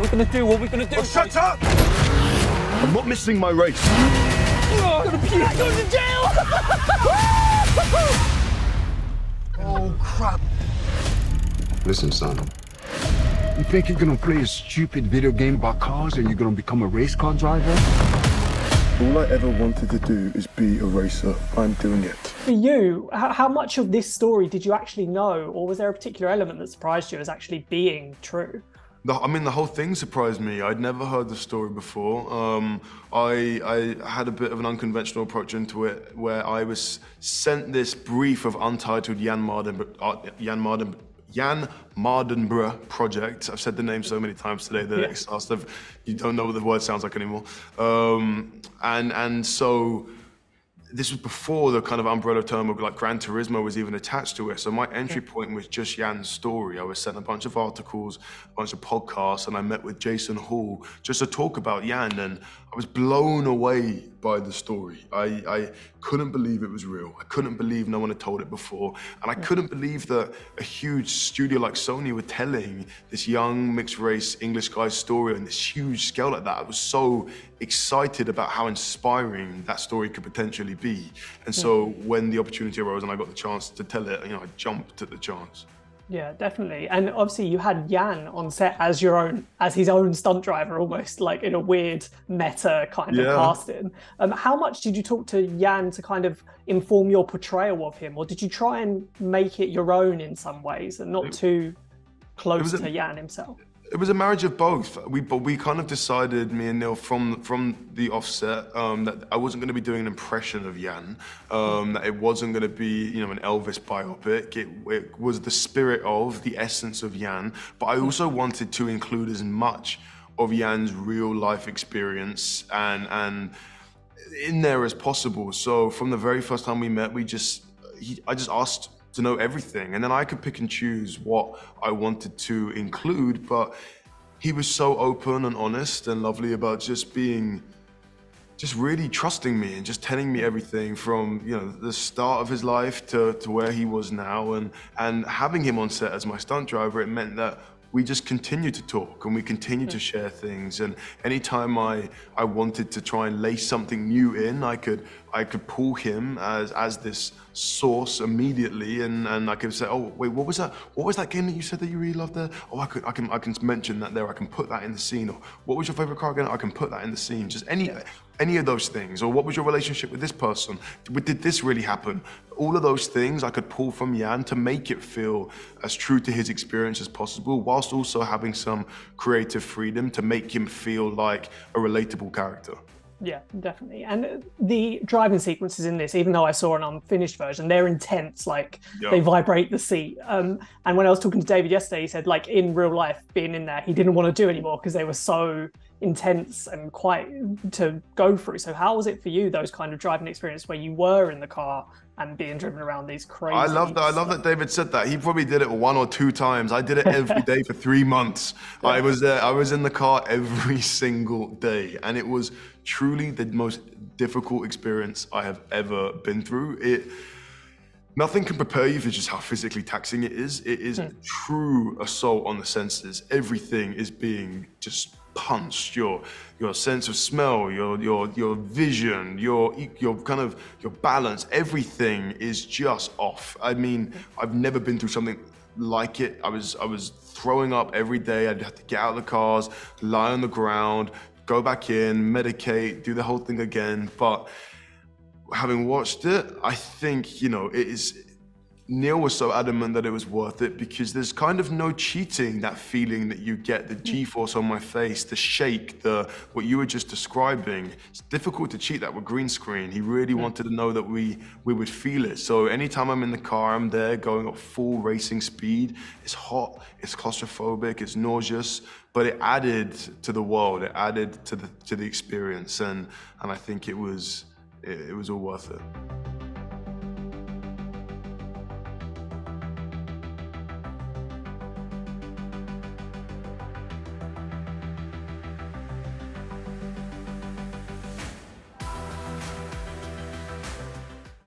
are we gonna do? What are we gonna do? Oh, shut up! I'm not missing my race. Oh, I'm gonna puke. I'm going to jail. Oh, crap. Listen, son. You think you're gonna play a stupid video game about cars and you're gonna become a race car driver? All I ever wanted to do is be a racer. I'm doing it. For you, how, how much of this story did you actually know, or was there a particular element that surprised you as actually being true? The, I mean, the whole thing surprised me. I'd never heard the story before. Um, I, I had a bit of an unconventional approach into it, where I was sent this brief of untitled Jann Marden, uh, Jann Marden, Jann Mardenborough project. I've said the name so many times today that Yeah. it's. You don't know what the word sounds like anymore. Um, and and so this was before the kind of umbrella term of like Gran Turismo was even attached to it. So my entry point was just Jann's story. I was sent a bunch of articles, a bunch of podcasts, and I met with Jason Hall just to talk about Jann. And I was blown away by the story. I, I couldn't believe it was real. I couldn't believe no one had told it before. And I couldn't believe that a huge studio like Sony were telling this young mixed race English guy's story on this huge scale like that. I was so excited about how inspiring that story could potentially be. And so when the opportunity arose and I got the chance to tell it, you know, I jumped at the chance. Yeah, definitely. And obviously, you had Jann on set as your own, as his own stunt driver, almost like in a weird meta kind Yeah. of casting. Um, how much did you talk to Jann to kind of inform your portrayal of him, or did you try and make it your own in some ways and not too close was a- to Jann himself? It was a marriage of both. We, but we kind of decided, me and Neill, from from the offset, um, that I wasn't going to be doing an impression of Jann. Um, that it wasn't going to be, you know, an Elvis biopic. It, it was the spirit of, the essence of Jann. But I also wanted to include as much of Jann's real life experience and and in there as possible. So from the very first time we met, we just, he, I just asked to know everything, and then I could pick and choose what I wanted to include. But he was so open and honest and lovely about just being, just really trusting me and just telling me everything from you know the start of his life to, to where he was now, and and having him on set as my stunt driver, it meant that we just continued to talk and we continued to share things. And anytime I, I wanted to try and lay something new in I could I could pull him as as this source immediately. And, and I could say oh wait what was that what was that game that you said that you really loved there? Oh I could I can I can mention that there. I can put that in the scene. Or what was your favorite car again? I can put that in the scene. Just any any of those things or what was your relationship with this person did this really happen all of those things I could pull from Jann to make it feel as true to his experience as possible whilst also having some creative freedom to make him feel like a relatable character Yeah, definitely. And the driving sequences in this, even though I saw an unfinished version, they're intense. Like Yeah. they vibrate the seat. Um, and when I was talking to David yesterday, he said like in real life, being in there, he didn't want to do anymore because they were so intense and quite to go through. So how was it for you those kind of driving experience where you were in the car and being driven around these crazy? I love that. I love that David said that. He probably did it one or two times. I did it every day for three months. I was there. I was in the car every single day, and it was truly the most difficult experience I have ever been through. It. Nothing can prepare you for just how physically taxing it is. It is a true assault on the senses. Everything is being just punched. Your your sense of smell, your your your vision, your your kind of your balance. Everything is just off. I mean, I've never been through something like it. I was I was throwing up every day. I'd have to get out of the cars, lie on the ground, go back in, medicate, do the whole thing again. But having watched it, I think, you know, it is. Neill was so adamant that it was worth it because there's kind of no cheating that feeling that you get, the mm. G force on my face, the shake, the what you were just describing. It's difficult to cheat that with green screen. He really mm. wanted to know that we we would feel it. So anytime I'm in the car, I'm there going at full racing speed. It's hot, it's claustrophobic, it's nauseous, but it added to the world. It added to the to the experience, and and I think it was it, it was all worth it.